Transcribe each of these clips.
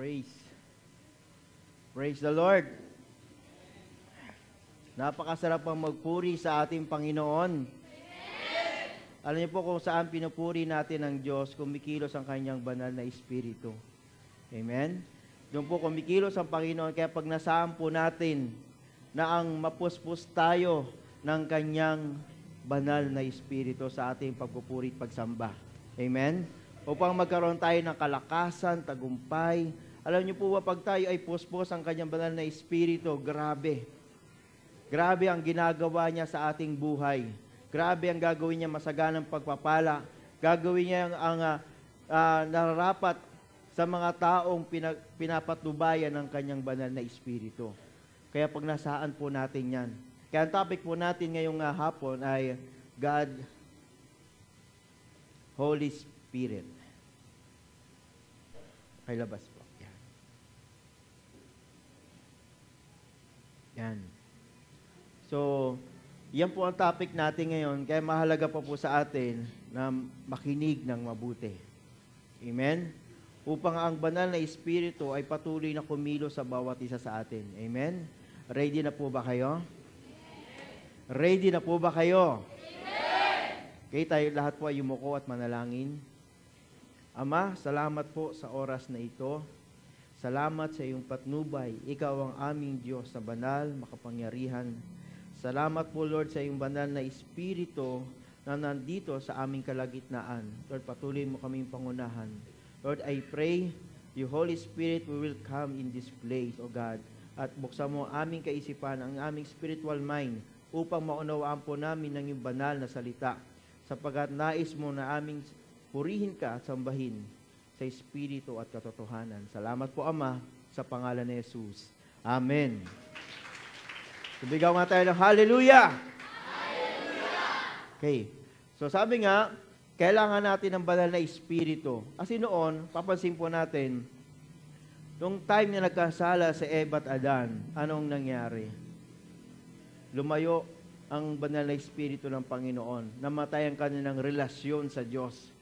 Praise. Praise the Lord. Napakasarap ang magpuri sa ating Panginoon. Alam niyo po kung saan pinupuri natin ang Diyos, kumikilos ang kanyang banal na Espiritu. Amen? Doon po kumikilos ang Panginoon, kaya pag nasaan po natin na ang mapuspos tayo ng kanyang banal na Espiritu sa ating pagpupuri at pagsamba. Amen? Upang magkaroon tayo ng kalakasan, tagumpay. Alam niyo po ba, pag tayo ay puspos ang kanyang banal na Espiritu, grabe. Grabe ang ginagawa niya sa ating buhay. Grabe ang gagawin niya masaganang pagpapala. Gagawin niya ang, ang uh, uh, nararapat sa mga taong pinag, pinapatubayan ng kanyang banal na Espiritu. Kaya pag nasaan po natin yan. Kaya ang topic po natin ngayong uh, hapon ay God, Holy Spirit. Ay po. Yan. So, yan po ang topic natin ngayon. Kaya mahalaga pa po sa atin na makinig ng mabuti. Amen? Upang ang banal na Espiritu ay patuloy na kumilo sa bawat isa sa atin. Amen? Ready na po ba kayo? Ready na po ba kayo? Okay, tayo lahat po ay yumuko at manalangin. Ama, salamat po sa oras na ito. Salamat sa iyong patnubay. Ikaw ang aming Diyos na banal, makapangyarihan, Salamat po, Lord, sa iyong banal na Espiritu na nandito sa aming kalagitnaan. Lord, patuloy mo kaming pangunahan. Lord, I pray, you Holy Spirit will come in this place, O God, at buksan mo ang aming kaisipan, ang aming spiritual mind, upang maunawaan po namin ng iyong banal na salita, sapagat nais mo na aming purihin ka at sambahin sa Espiritu at katotohanan. Salamat po, Ama, sa pangalan ni Jesus. Amen. Sumigaw nga tayo ng hallelujah! Hallelujah! Okay. So sabi nga, kailangan natin ng banal na espiritu. Kasi noon, papansin po natin, nung time na nagkasala si Eva at Adan, anong nangyari? Lumayo ang banal na espiritu ng Panginoon. Namatay ang kanilang relasyon sa Diyos.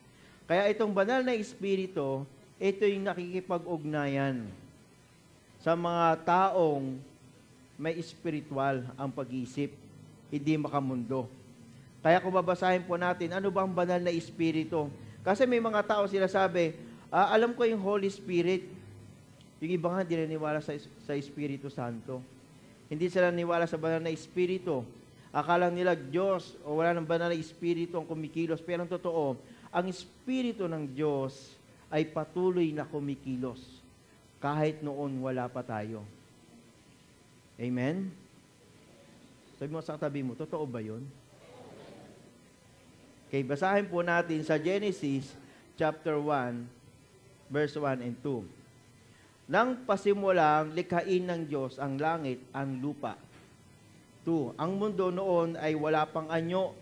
Kaya itong banal na espiritu, ito yung nakikipag-ugnayan sa mga taong may espiritual ang pag-isip, hindi makamundo. Kaya kung babasahin po natin, ano ba ang banal na espiritu? Kasi may mga tao sila sabi, ah, alam ko yung Holy Spirit. Yung iba nga, hindi naniwala sa, sa Espiritu Santo. Hindi sila naniwala sa banal na espiritu. Akala nila Diyos o wala ng banal na espiritu ang kumikilos. Pero ang totoo, ang espiritu ng Diyos ay patuloy na kumikilos. Kahit noon wala pa tayo. Amen? Sabi mo sa katabi mo, totoo ba yun? Okay, basahin po natin sa Genesis chapter 1, verse 1 and 2. Nang pasimulang likhain ng Diyos ang langit, ang lupa. 2. Ang mundo noon ay wala pang anyo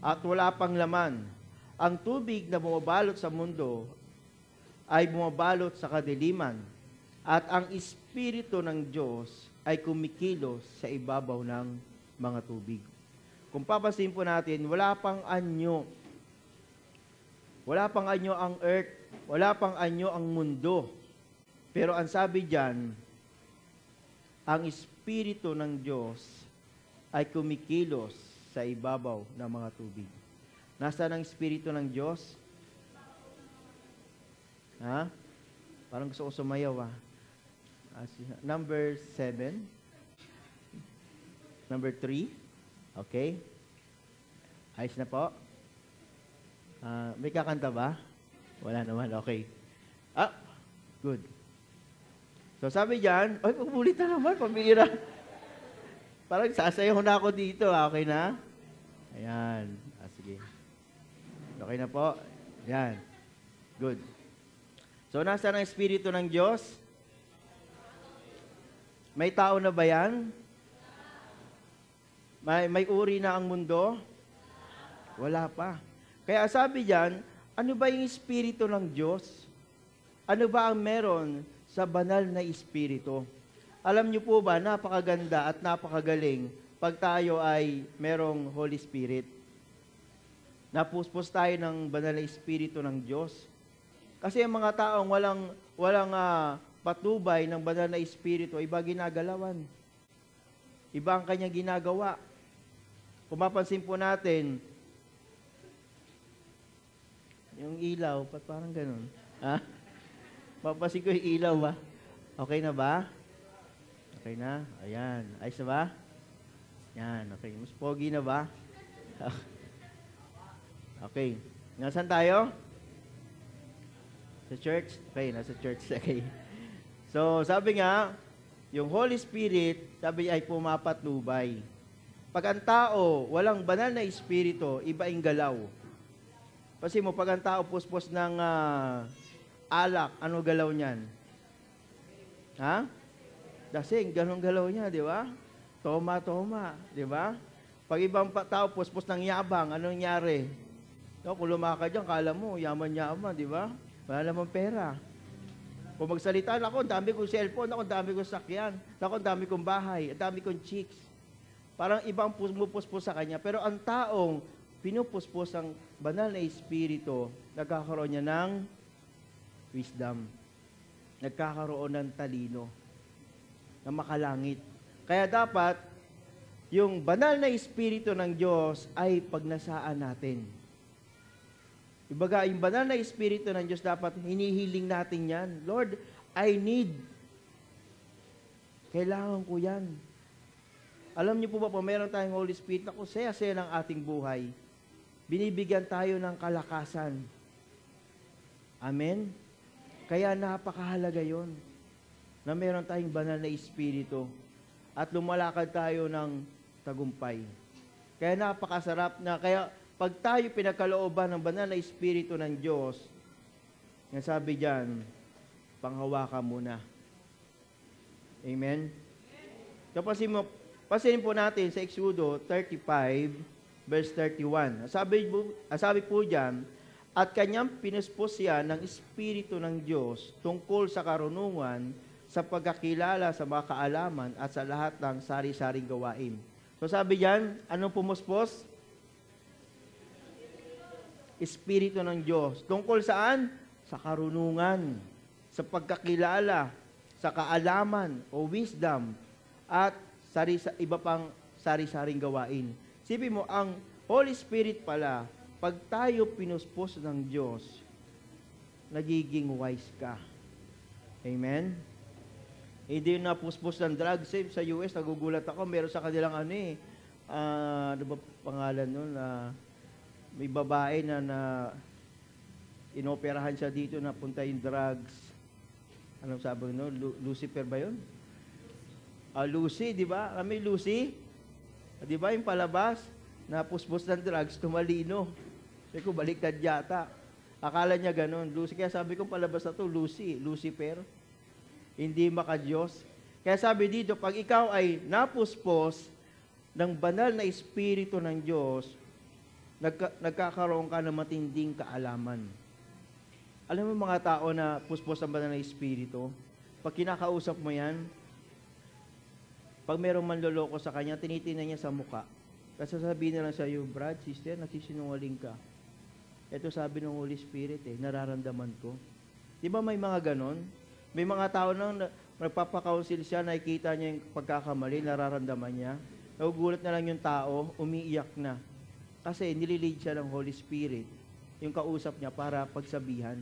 at wala pang laman. Ang tubig na bumabalot sa mundo ay bumabalot sa kadiliman at ang Espiritu ng Diyos ay kumikilos sa ibabaw ng mga tubig. Kung papasin po natin, wala pang anyo. Wala pang anyo ang earth. Wala pang anyo ang mundo. Pero ang sabi diyan, ang Espiritu ng Diyos ay kumikilos sa ibabaw ng mga tubig. Nasaan ang Espiritu ng Diyos? Ha? Parang gusto ko sumayaw ah. Number seven. Number three. Okay. Ayos na po. Uh, may kakanta ba? Wala naman. Okay. Ah, good. So sabi diyan, ay, umulit na naman, pamira. Parang sasayaw na ako dito. Ah. Okay na? Ayan. Okay na po? Ayan. Good. So, nasa ang Espiritu ng Diyos? May tao na ba yan? May, may uri na ang mundo? Wala pa. Kaya sabi diyan, ano ba yung espiritu ng Diyos? Ano ba ang meron sa banal na espiritu? Alam niyo po ba, napakaganda at napakagaling pag tayo ay merong Holy Spirit. Napuspos tayo ng banal na espiritu ng Diyos. Kasi ang mga taong walang, walang uh, patubay ng banal na espiritu, iba ginagalawan. Iba ang kanyang ginagawa. Kung mapansin po natin, yung ilaw, pat parang ganun. Ha? Mapansin ko yung ilaw ba? Okay na ba? Okay na? Ayan. Ayos na ba? Yan. Okay. Mas pogi na ba? okay. Nasaan tayo? Sa church? Okay, nasa church. Okay. So, sabi nga, yung Holy Spirit, sabi ay pumapatnubay. Pag ang tao, walang banal na espiritu, iba yung galaw. Kasi mo, pag ang tao puspos ng uh, alak, ano galaw niyan? Ha? Dasing, ganun galaw niya, di ba? Toma, toma, di ba? Pag ibang tao puspos ng yabang, anong nangyari? No, kung lumakad dyan, kala mo, yaman-yaman, di ba? Wala namang pera. Kung magsalita, ako, ang dami kong cellphone, ako, ang dami kong sakyan, ako, ang dami kong bahay, ang dami kong chicks. Parang ibang pumupuspos sa kanya. Pero ang taong pinupuspos ang banal na espiritu, nagkakaroon niya ng wisdom. Nagkakaroon ng talino na makalangit. Kaya dapat, yung banal na espiritu ng Diyos ay pagnasaan natin. Ibaga, yung banal na Espiritu ng Diyos dapat hinihiling natin yan. Lord, I need. Kailangan ko yan. Alam niyo po ba po, meron tayong Holy Spirit na kusaya-saya ng ating buhay. Binibigyan tayo ng kalakasan. Amen? Kaya napakahalaga yon na meron tayong banal na Espiritu at lumalakad tayo ng tagumpay. Kaya napakasarap na, kaya pag tayo pinagkalooban ng banal na Espiritu ng Diyos, yan sabi dyan, panghawakan muna. Amen? Kapasin mo, pasinin po natin sa Exodo 35, verse 31. Sabi, sabi po dyan, at kanyang pinuspos ng Espiritu ng Diyos tungkol sa karunungan, sa pagkakilala sa mga kaalaman at sa lahat ng sari-saring gawain. So sabi diyan, anong pumuspos? Espiritu ng Diyos. Tungkol saan? Sa karunungan, sa pagkakilala, sa kaalaman o wisdom, at sari, sa iba pang sari-saring gawain. Sipin mo, ang Holy Spirit pala, pag tayo pinuspos ng Diyos, nagiging wise ka. Amen? Hindi yung napuspos ng drugs. Eh, sa US, nagugulat ako, meron sa kanilang ano eh, uh, ano ba pangalan nun? Uh, may babae na na inoperahan siya dito na punta yung drugs. Anong sabi no? Lu- Lucifer ba yun? Uh, Lucy, di ba? Kami Lucy? Di ba yung palabas? Na pusbos ng drugs, tumalino. Sabi ko, baliktad yata. Akala niya ganun. Lucy. Kaya sabi ko, palabas na to, Lucy. Lucifer. Hindi maka-Diyos. Kaya sabi dito, pag ikaw ay napuspos ng banal na espiritu ng Diyos, nagka, nagkakaroon ka ng matinding kaalaman. Alam mo mga tao na puspos ang banal na espiritu, pag kinakausap mo yan, pag merong manloloko sa kanya, tinitingnan niya sa muka. Kasi sasabihin na lang sa iyo, Brad, sister, nagsisinungaling ka. Ito sabi ng Holy Spirit eh, nararamdaman ko. Di ba may mga ganon? May mga tao nang nagpapakaunsil siya, nakikita niya yung pagkakamali, nararamdaman niya. Nagugulat na lang yung tao, umiiyak na. Kasi nililid siya ng Holy Spirit, yung kausap niya para pagsabihan.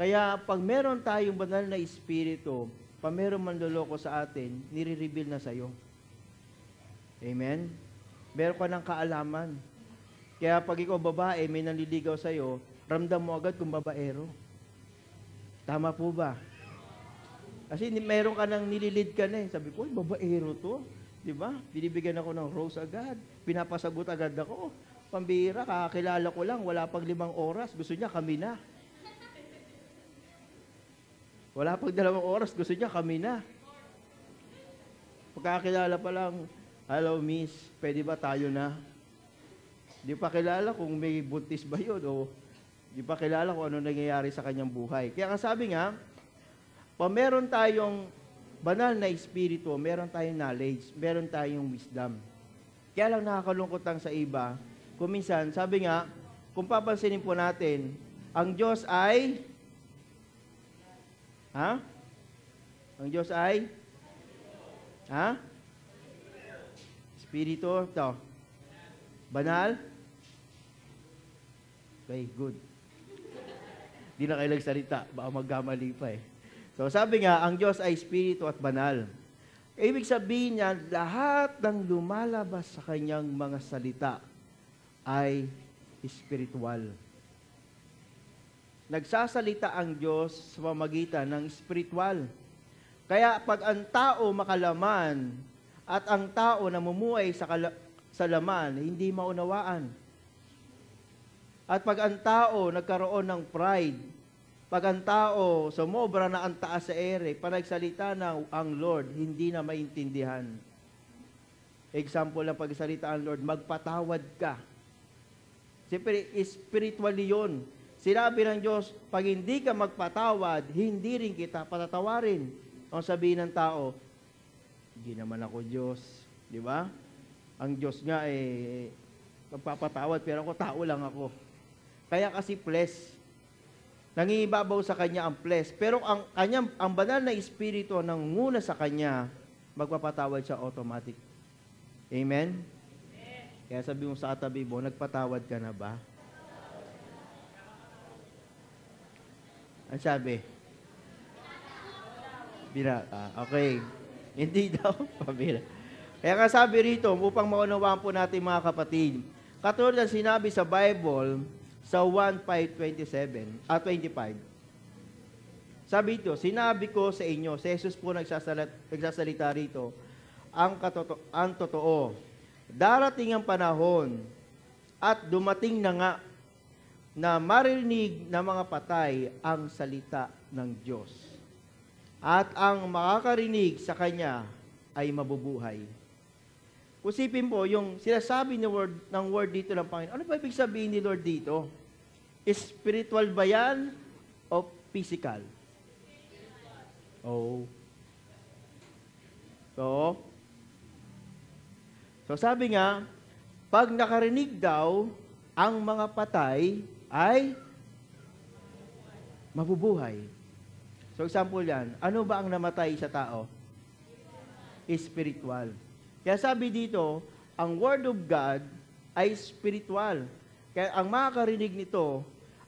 Kaya pag meron tayong banal na Espiritu, pag meron man loloko sa atin, nire-reveal na sa'yo. Amen? Meron ka ng kaalaman. Kaya pag ikaw babae, may nanliligaw sa'yo, ramdam mo agad kung babaero. Tama po ba? Kasi meron ka nang nililid ka na eh. Sabi ko, babaero to. Di ba? Binibigyan ako ng rose agad. Pinapasagot agad ako. Pambira, kakilala ko lang, wala pang limang oras. Gusto niya, kami na. Wala pang dalawang oras, gusto niya, kami na. Pagkakilala pa lang, hello miss, pwede ba tayo na? Di pa kilala kung may buntis ba yun o di pa kilala kung ano nangyayari sa kanyang buhay. Kaya sabi nga, pa meron tayong banal na espiritu, meron tayong knowledge, meron tayong wisdom. Kaya lang nakakalungkot lang sa iba, kung minsan, sabi nga, kung papansinin po natin, ang Diyos ay Ha? Ang Diyos ay? Ha? Espiritu, ito. Banal? Okay, good. Di na kayo salita, baka magkamali pa eh. So sabi nga, ang Diyos ay Espiritu at banal. Ibig sabihin niya, lahat ng lumalabas sa kanyang mga salita ay spiritual. Nagsasalita ang Diyos sa pamagitan ng spiritual. Kaya pag ang tao makalaman at ang tao namumuhay sa, sa laman, hindi maunawaan. At pag ang tao nagkaroon ng pride, pag ang tao sumobra na ang taas sa ere, panagsalita na ang Lord, hindi na maintindihan. Example lang pagsalita ang Lord, magpatawad ka. Siyempre, spiritually yun. Sinabi ng Diyos, pag hindi ka magpatawad, hindi rin kita patatawarin. Ang sabihin ng tao, hindi naman ako Diyos. Di ba? Ang Diyos nga eh, magpapatawad, pero ako tao lang ako. Kaya kasi flesh. Nangingibabaw sa kanya ang flesh. Pero ang, kanyang, ang banal na espiritu nang nguna sa kanya, magpapatawad siya automatic. Amen? Kaya sabi mo sa katabi mo, nagpatawad ka na ba? Ang sabi? Bira. Ah, okay. Hindi daw. Pabira. Kaya nga sabi rito, upang maunawaan po natin mga kapatid, katulad ng sinabi sa Bible, sa 1.5.27 at 25. Sabi ito, sinabi ko sa inyo, si Jesus po nagsasalat, nagsasalita rito, ang, katoto, ang totoo. Darating ang panahon at dumating na nga na marinig ng mga patay ang salita ng Diyos. At ang makakarinig sa Kanya ay mabubuhay. Kusipin po, yung sinasabi ni word, ng word dito ng Panginoon, ano ba ibig sabihin ni Lord dito? Spiritual ba yan o physical? Oh. So, so sabi nga, pag nakarinig daw, ang mga patay ay mabubuhay. So example yan, ano ba ang namatay sa tao? Spiritual. Kaya sabi dito, ang Word of God ay spiritual. Kaya ang makakarinig nito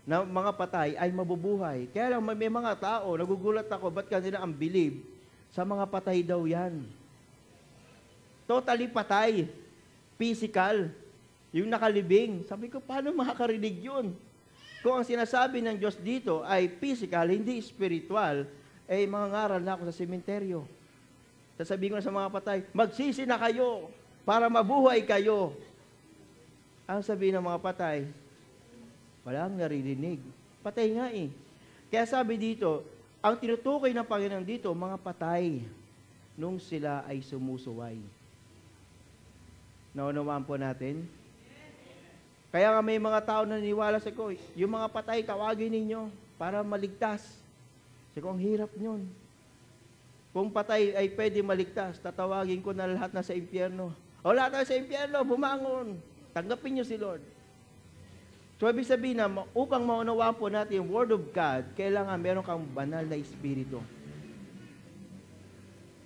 na mga patay ay mabubuhay. Kaya lang may mga tao, nagugulat ako, ba't kanila ang believe? Sa mga patay daw yan. Totally patay. Physical. Yung nakalibing. Sabi ko, paano makakarinig yun? Kung ang sinasabi ng Diyos dito ay physical, hindi spiritual, eh mga ngaral na ako sa sementeryo. Sasabihin ko na sa mga patay, magsisi na kayo para mabuhay kayo. Ang sabi ng mga patay, walang naririnig. Patay nga eh. Kaya sabi dito, ang tinutukoy ng Panginoon dito, mga patay, nung sila ay sumusuway. Naunawaan po natin? Kaya nga may mga tao na naniwala sa ko, yung mga patay, tawagin ninyo para maligtas. Sa ko, ang hirap nyon. Kung patay ay pwede maligtas, tatawagin ko na lahat na sa impyerno. O lahat na sa impyerno, bumangon. Tanggapin nyo si Lord. So, ibig sabihin na, upang maunawaan po natin yung Word of God, kailangan meron kang banal na Espiritu.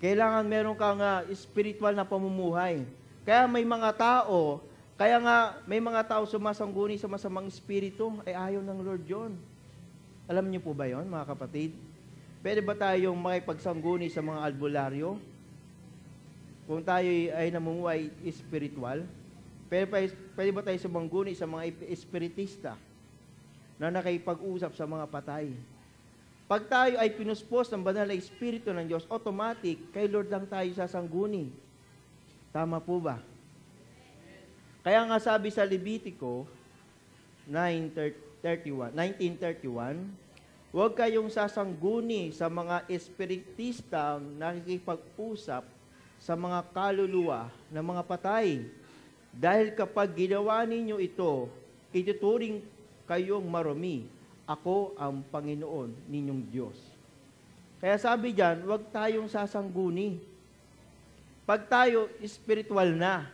Kailangan meron kang uh, spiritual na pamumuhay. Kaya may mga tao kaya nga, may mga tao sumasangguni sa masamang espiritu, ay ayaw ng Lord yon. Alam niyo po ba yon, mga kapatid? Pwede ba tayong makipagsangguni sa mga albularyo? Kung tayo ay namumuhay espiritual? Pwede, pa, pwede ba tayo sumangguni sa mga espiritista na nakipag-usap sa mga patay? Pag tayo ay pinuspos ng banal na espiritu ng Diyos, automatic, kay Lord lang tayo sasangguni. Tama po ba? Kaya nga sabi sa Levitico 9:31, 1931, huwag kayong sasangguni sa mga espiritistang nakikipag-usap sa mga kaluluwa ng mga patay. Dahil kapag ginawa ninyo ito, ituturing kayong marumi. Ako ang Panginoon ninyong Diyos. Kaya sabi diyan, huwag tayong sasangguni. Pag tayo spiritual na,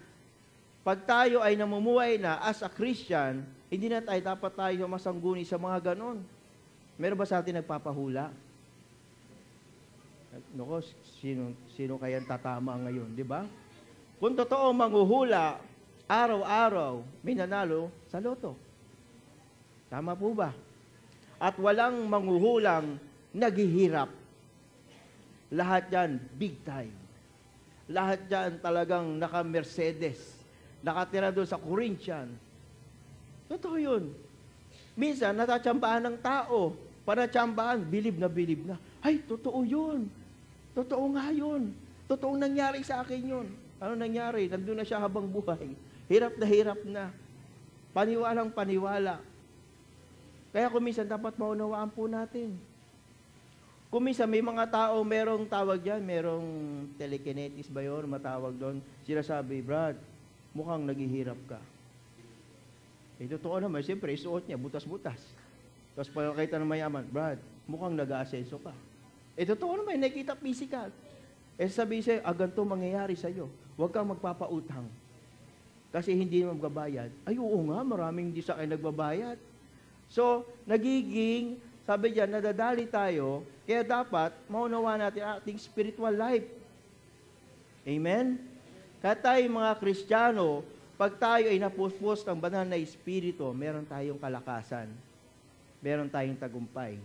pag tayo ay namumuhay na as a Christian, hindi na tayo dapat tayo masangguni sa mga ganon. Meron ba sa atin nagpapahula? Nako, sino, sino kaya tatama ngayon, di ba? Kung totoo manghuhula, araw-araw, may nanalo sa loto. Tama po ba? At walang manghuhulang naghihirap. Lahat yan, big time. Lahat yan talagang naka-Mercedes. Nakatira doon sa Corinthian. Totoo yun. Minsan, natatsambahan ng tao. Panatsambahan, bilib na bilib na. Ay, totoo yun. Totoo nga yun. Totoong nangyari sa akin yun. Ano nangyari? Nandun na siya habang buhay. Hirap na hirap na. Paniwalang paniwala. Kaya kung minsan dapat maunawaan po natin. Kung minsan may mga tao, merong tawag yan, merong telekinetis ba yun, matawag doon. Sila sabi, Brad, mukhang naghihirap ka. Eh, totoo naman, siyempre, isuot niya, butas-butas. Tapos pagkakita ng mayaman, Brad, mukhang nag-aasenso ka. Eh, totoo naman, nakikita physical. Eh, sabi siya, ah, ganito mangyayari sa'yo. Huwag kang magpapautang. Kasi hindi naman magbabayad. Ay, oo nga, maraming hindi sa akin nagbabayad. So, nagiging, sabi diyan, nadadali tayo, kaya dapat maunawa natin ang ating spiritual life. Amen? Kaya tayo mga Kristiyano, pag tayo ay napuspos ng banal na Espiritu, meron tayong kalakasan. Meron tayong tagumpay.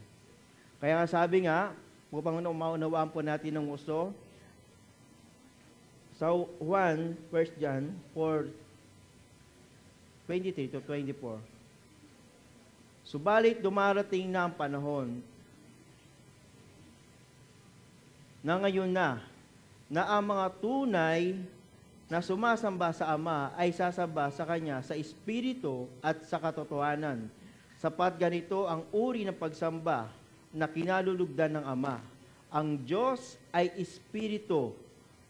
Kaya nga sabi nga, upang maunawaan po natin ng gusto, sa 1, 1 John 4, 23 to 24. Subalit dumarating na ang panahon na ngayon na, na ang mga tunay na sumasamba sa Ama ay sasamba sa Kanya sa Espiritu at sa katotohanan. Sapat ganito ang uri ng pagsamba na kinalulugdan ng Ama. Ang Diyos ay Espiritu,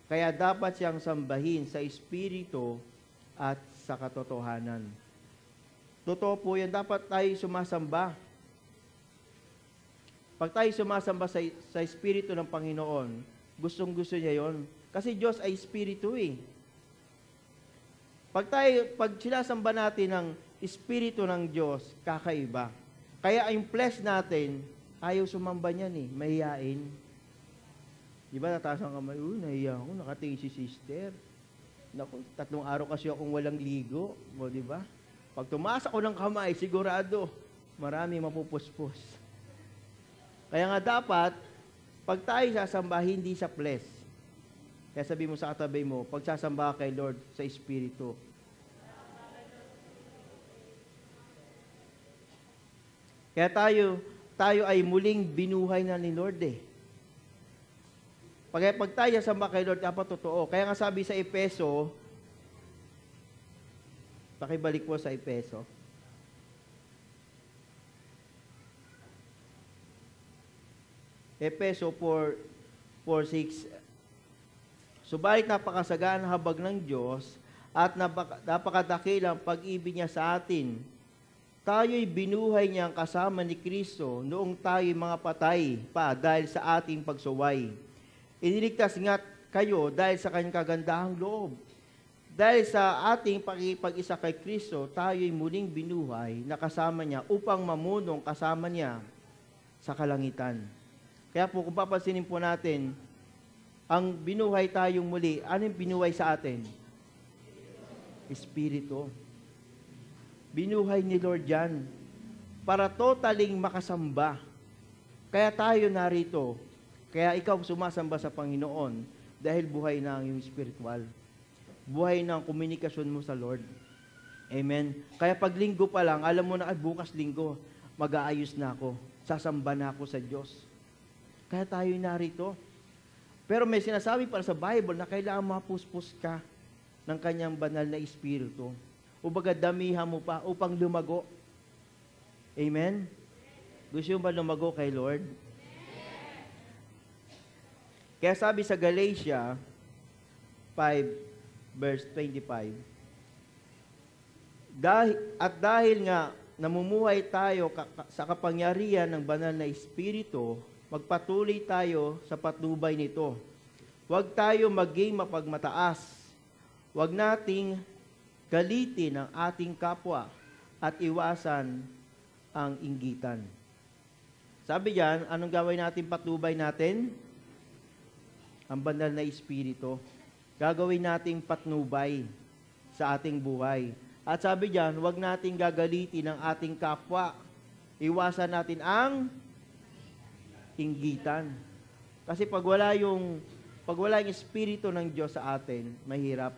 kaya dapat siyang sambahin sa Espiritu at sa katotohanan. Totoo po yan, dapat tayo sumasamba. Pag tayo sumasamba sa, sa Espiritu ng Panginoon, gustong gusto niya yon. Kasi Diyos ay Espiritu eh. Pag tayo, pag sinasamba natin ng Espiritu ng Diyos, kakaiba. Kaya yung flesh natin, ayaw sumamba niyan eh, mahihain. Di ba nataas ang kamay, uy, nahiya ako, nakatingin si sister. Naku, tatlong araw kasi akong walang ligo. O, di ba? Pag tumaas ako ng kamay, sigurado, marami mapupuspos. Kaya nga dapat, pag tayo sasamba, hindi sa flesh. Kaya sabi mo sa katabi mo, pag sasamba kay Lord sa Espiritu. Kaya tayo, tayo ay muling binuhay na ni Lord eh. Pag, pag tayo samba kay Lord, dapat totoo. Kaya nga sabi sa Epeso, pakibalik po sa Epeso, Epeso 4, 4, 6, Subalit napakasagaan habag ng Diyos at napakadakilang pag-ibig niya sa atin. Tayo'y binuhay niyang kasama ni Kristo noong tayo'y mga patay pa dahil sa ating pagsuway. Iniligtas nga kayo dahil sa kanyang kagandahang loob. Dahil sa ating pag-isa kay Kristo, tayo'y muling binuhay na kasama niya upang mamunong kasama niya sa kalangitan. Kaya po, kung papansinin po natin, ang binuhay tayong muli, ano yung binuhay sa atin? Espiritu. Binuhay ni Lord yan para totaling makasamba. Kaya tayo narito kaya ikaw sumasamba sa Panginoon dahil buhay na ang iyong spiritual. Buhay ang komunikasyon mo sa Lord. Amen. Kaya pag linggo pa lang, alam mo na, at bukas linggo, mag-aayos na ako. Sasamba na ako sa Diyos. Kaya tayo narito. Pero may sinasabi para sa Bible na kailangan mapuspos ka ng kanyang banal na espiritu. Ubaga damihan mo pa upang lumago. Amen? Gusto mo ba lumago kay Lord? Kaya sabi sa Galatia 5 verse 25, dahil, at dahil nga namumuhay tayo sa kapangyarihan ng banal na Espiritu, magpatuloy tayo sa patnubay nito. Huwag tayo maging mapagmataas. Huwag nating galitin ang ating kapwa at iwasan ang inggitan. Sabi diyan, anong gawin natin patnubay natin? ang banal na Espiritu. Gagawin nating patnubay sa ating buhay. At sabi diyan, huwag nating gagalitin ang ating kapwa. Iwasan natin ang inggitan. Kasi pag wala yung pag wala yung espiritu ng Diyos sa atin, mahirap.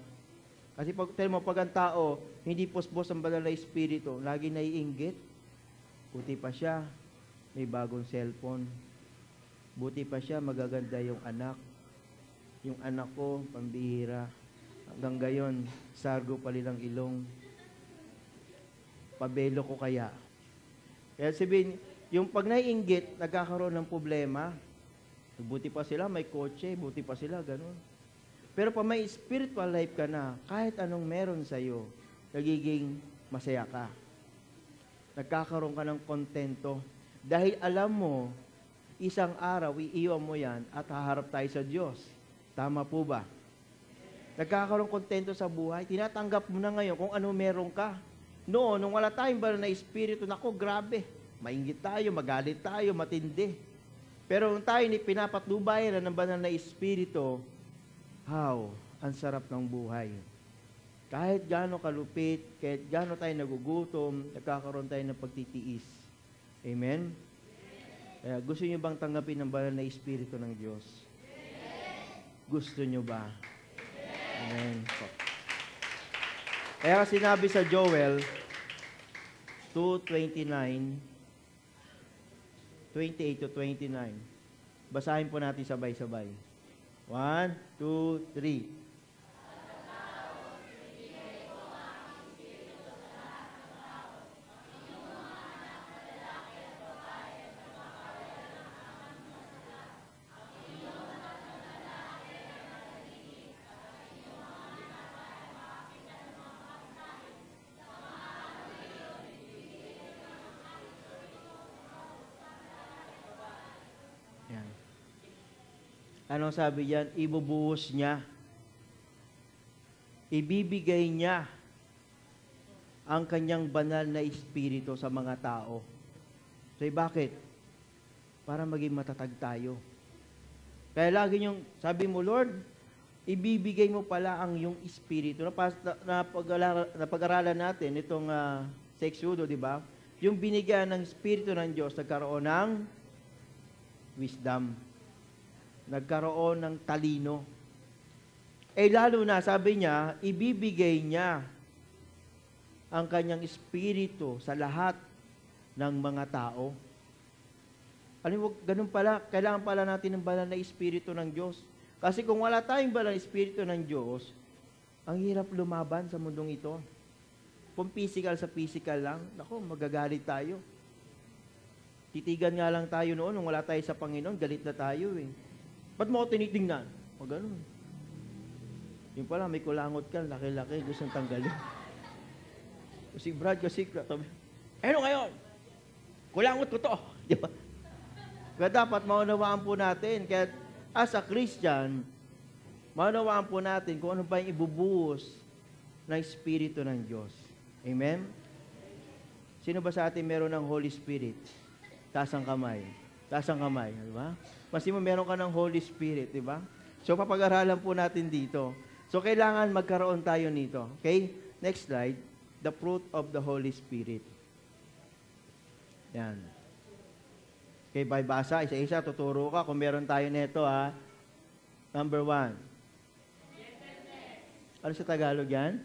Kasi pag mo pag ang tao hindi pusbos ang banal na espiritu, lagi naiinggit. Buti pa siya, may bagong cellphone. Buti pa siya, magaganda yung anak. Yung anak ko, pambihira. Hanggang gayon, sargo pa nilang ilong. Pabelo ko kaya. Kaya sabihin, yung pag naiinggit, nagkakaroon ng problema. Buti pa sila, may kotse, buti pa sila, ganun. Pero pa may spiritual life ka na, kahit anong meron sa'yo, nagiging masaya ka. Nagkakaroon ka ng kontento. Dahil alam mo, isang araw, iiwan mo yan at haharap tayo sa Diyos. Tama po ba? Nagkakaroon kontento sa buhay. Tinatanggap mo na ngayon kung ano meron ka. Noon, nung wala tayong banal na espiritu, nako, grabe. Maingit tayo, magalit tayo, matindi. Pero nung tayo ni pinapatnubayan ng banal na espiritu, how, ang sarap ng buhay. Kahit gaano kalupit, kahit gaano tayo nagugutom, nagkakaroon tayo ng pagtitiis. Amen? Kaya gusto nyo bang tanggapin ang banal na espiritu ng Diyos? Gusto nyo ba? Amen. Kaya sinabi sa Joel 2.29, 28 to 29. Basahin po natin sabay-sabay. 1, 2, 3. Anong sabi diyan? Ibubuhos niya. Ibibigay niya ang kanyang banal na espiritu sa mga tao. So, bakit? Para maging matatag tayo. Kaya lagi yung, sabi mo, Lord, ibibigay mo pala ang yung espiritu. Na, napag-aralan, natin itong uh, sa Exodo, di ba? Yung binigyan ng espiritu ng Diyos, nagkaroon ng wisdom. Nagkaroon ng talino. Eh lalo na, sabi niya, ibibigay niya ang kanyang espiritu sa lahat ng mga tao. Alam mo, ganun pala, kailangan pala natin ng banal na espiritu ng Diyos. Kasi kung wala tayong banal na espiritu ng Diyos, ang hirap lumaban sa mundong ito. Kung physical sa physical lang, nako, magagalit tayo. Titigan nga lang tayo noon, nung wala tayo sa Panginoon, galit na tayo eh. Ba't mo ako tinitingnan? O ganun. Yung pala, may kulangot ka, laki-laki, gusto tanggalin. Si Brad kasi, sabi, ano ngayon? Kulangot ko to. Di ba? Kaya dapat maunawaan po natin. Kaya as a Christian, maunawaan po natin kung ano ba yung ibubuhos ng Espiritu ng Diyos. Amen? Sino ba sa atin meron ng Holy Spirit? Taas kamay. Taas kamay. Di ba? Kasi mo meron ka ng Holy Spirit. Di ba? So, papag-aralan po natin dito. So, kailangan magkaroon tayo nito. Okay? Next slide the fruit of the Holy Spirit. Yan. Okay, by basa, isa-isa, tuturo ka kung meron tayo nito, ha. Number one. Ano sa Tagalog yan?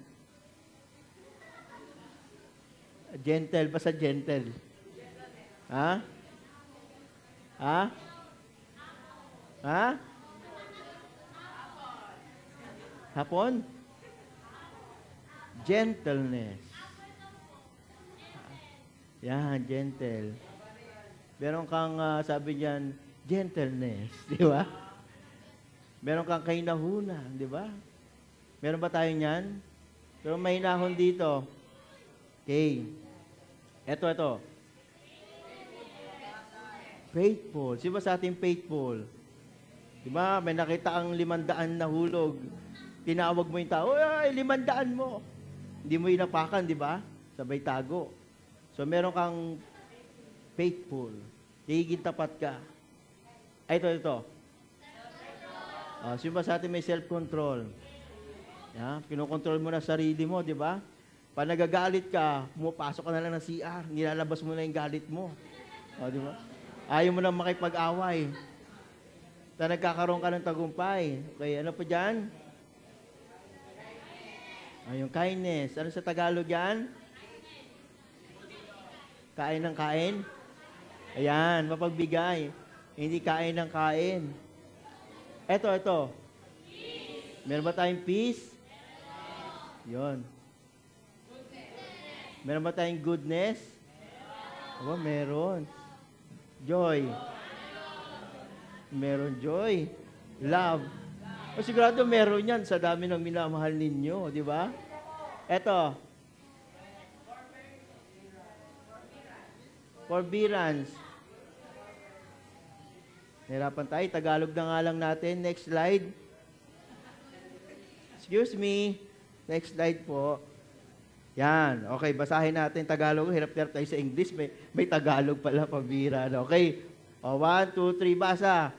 Gentle, basta gentle. Ha? Ha? Ha? Hapon? Gentleness. Yan, gentle. Meron kang, uh, sabi niyan, gentleness. Di ba? Meron kang kainahunan. Di ba? Meron ba tayo niyan? Pero may hinahon dito. Okay. Ito, ito. Faithful. Sino ba sa ating faithful? Di ba? May nakita ang limandaan na hulog. Tinawag mo yung tao, ay, limandaan mo. Hindi mo inapakan, di ba? Sabay tago. So, meron kang faithful. Higiging tapat ka. Ay, ito, ito. Uh, sino ba sa atin may self-control? Yeah, kinokontrol mo na sarili mo, di ba? Pag nagagalit ka, pumapasok ka na lang ng CR, nilalabas mo na yung galit mo. O, di ba? Ayaw mo na makipag-away. Na nagkakaroon ka ng tagumpay. Okay, ano pa dyan? Ay, yung kindness. Ano sa Tagalog yan? Kain ng kain? Ayan, mapagbigay. Hindi kain ng kain. Eto, eto. Meron ba tayong peace? Yon. Meron ba tayong goodness? Aba, meron. Joy. Meron joy. Love. O sigurado meron yan sa dami ng minamahal ninyo, di ba? Eto. Forbearance. Hirapan tayo. Tagalog na nga lang natin. Next slide. Excuse me. Next slide po. Yan. Okay, basahin natin Tagalog. Hirap-hirap tayo sa English. May, may Tagalog pala, pabira. Okay. O, one, two, three, basa.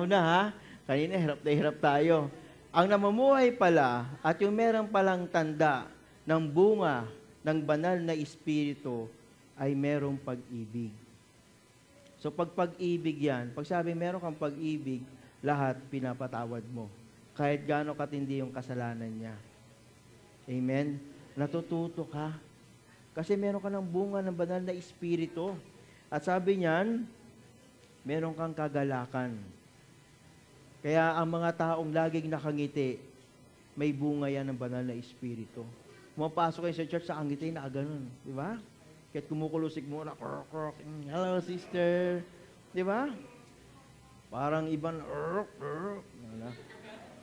O, linaw na ha. Kanina, hirap na hirap tayo. Ang namumuhay pala at yung meron palang tanda ng bunga ng banal na espiritu ay merong pag-ibig. So pag pag-ibig yan, pag sabi meron kang pag-ibig, lahat pinapatawad mo. Kahit gaano katindi yung kasalanan niya. Amen? Natututo ka. Kasi meron ka ng bunga ng banal na espiritu. At sabi niyan, meron kang kagalakan. Kaya ang mga taong laging nakangiti, may bunga yan ng banal na espiritu. Pumapasok kayo sa church sa angiti, nakaganon. Di ba? Kahit kumukulusik mo na, krok, hello sister. Di ba? Parang ibang, krok, krok.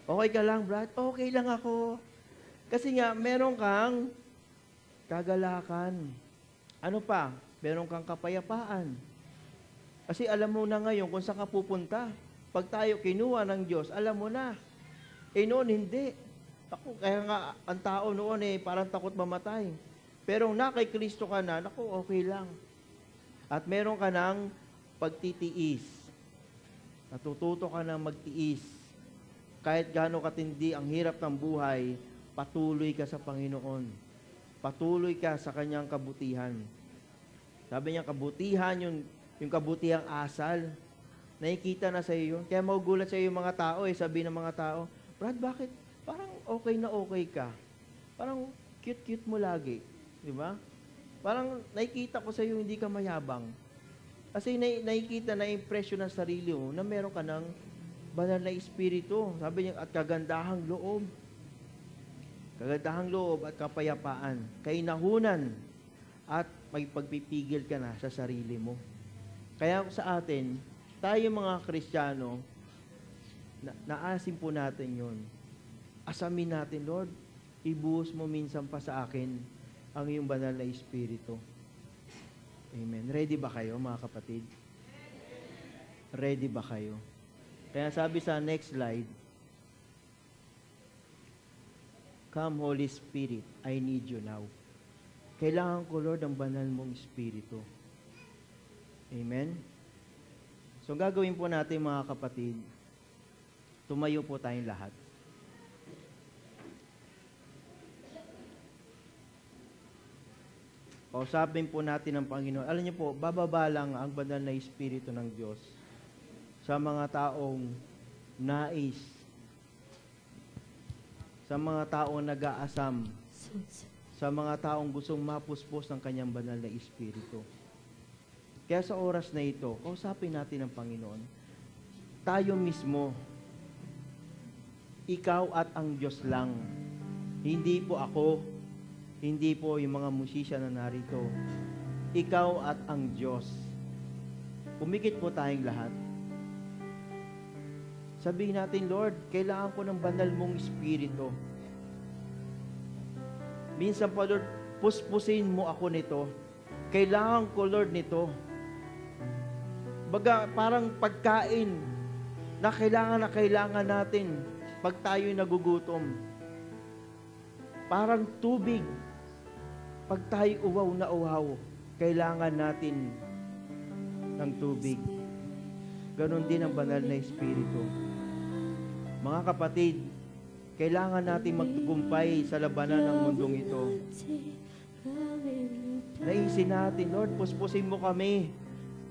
Okay ka lang, Brad? Okay lang ako. Kasi nga, meron kang kagalakan. Ano pa? Meron kang kapayapaan. Kasi alam mo na ngayon kung saan ka pupunta. Pag tayo kinuha ng Diyos, alam mo na. Eh noon, hindi. Ako, kaya nga, ang tao noon eh, parang takot mamatay. Pero na kay Kristo ka na, naku, okay lang. At meron ka ng pagtitiis. Natututo ka na magtiis. Kahit gaano katindi ang hirap ng buhay, patuloy ka sa Panginoon. Patuloy ka sa kanyang kabutihan. Sabi niya, kabutihan yung yung kabutihang asal. Nakikita na sa iyo yun. Kaya magugulat sa iyo yung mga tao eh. Sabi ng mga tao, Brad, bakit? Parang okay na okay ka. Parang cute-cute mo lagi. Di ba? Parang nakikita ko sa iyo hindi ka mayabang. Kasi na, nakikita na impression ng sarili mo na meron ka ng banal na espiritu. Sabi niya, at kagandahang loob. Kagandahang loob at kapayapaan. Kainahunan at may pagpipigil ka na sa sarili mo. Kaya sa atin, tayo mga Kristiyano, na, naasim po natin yon. Asamin natin, Lord, ibuhos mo minsan pa sa akin ang iyong banal na Espiritu. Amen. Ready ba kayo, mga kapatid? Ready ba kayo? Kaya sabi sa next slide, Come, Holy Spirit, I need you now. Kailangan ko, Lord, ang banal mong Espiritu. Amen? So, gagawin po natin mga kapatid, tumayo po tayong lahat. Kausapin po natin ang Panginoon. Alam niyo po, bababa lang ang banal na Espiritu ng Diyos sa mga taong nais, sa mga taong nag-aasam, sa mga taong gustong mapuspos ng kanyang banal na Espiritu. Kaya sa oras na ito, kausapin natin ang Panginoon. Tayo mismo, ikaw at ang Diyos lang. Hindi po ako, hindi po yung mga musisya na narito. Ikaw at ang Diyos. Pumikit po tayong lahat. Sabihin natin, Lord, kailangan ko ng banal mong espiritu. Minsan po, Lord, puspusin mo ako nito. Kailangan ko, Lord, nito. Baga, parang pagkain na kailangan na kailangan natin pag tayo'y nagugutom. Parang tubig. Pag tayo uwaw na uhaw, kailangan natin ng tubig. Ganon din ang banal na Espiritu. Mga kapatid, kailangan natin magtugumpay sa labanan ng mundong ito. Naisin natin, Lord, puspusin mo kami.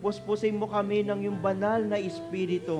Puspusin mo kami ng yung banal na Espiritu